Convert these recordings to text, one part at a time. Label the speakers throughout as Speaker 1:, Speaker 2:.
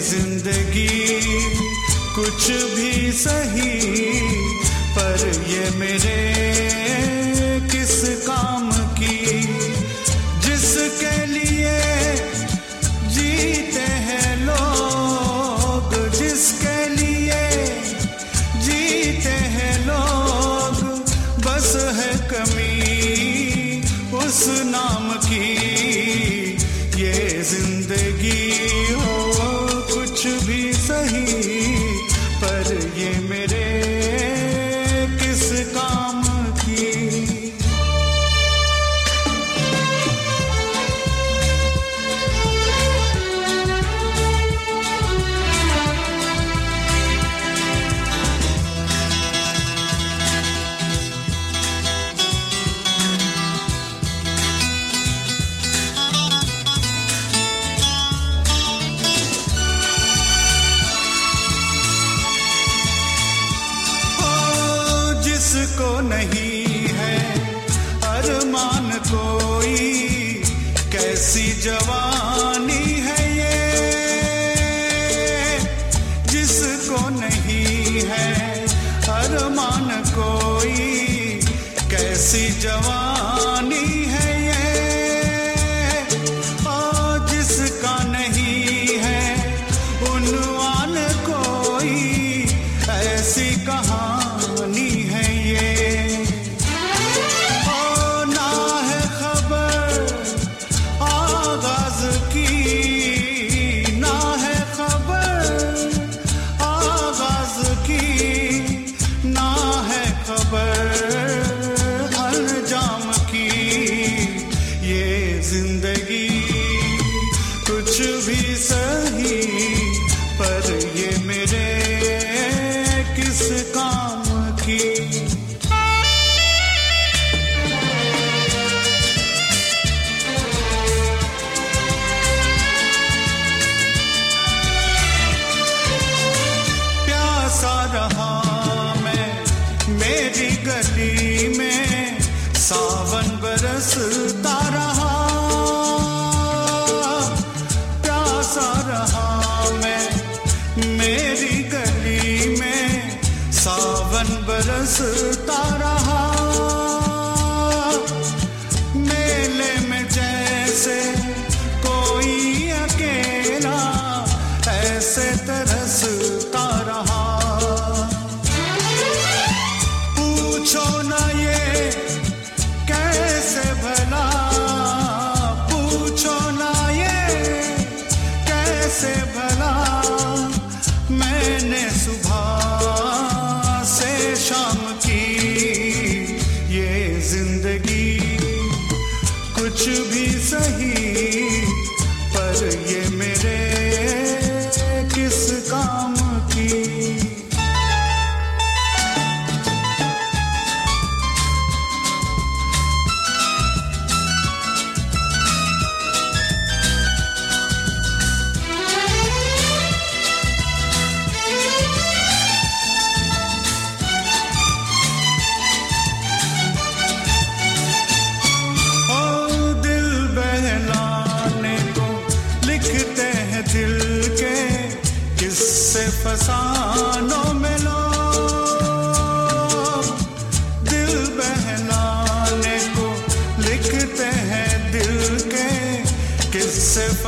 Speaker 1: ज़िंदगी कुछ भी सही, पर ये मेरे किस काम की? जिसके लिए जीते हैं लोग, जिसके लिए जीते हैं लोग, बस है कमी उस नाम सही पर ये मेरे जवानी है ये जिसको नहीं है हर मान कोई कैसी जवानी रहा मैं मेरी गली में सावन बरसता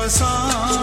Speaker 1: वसा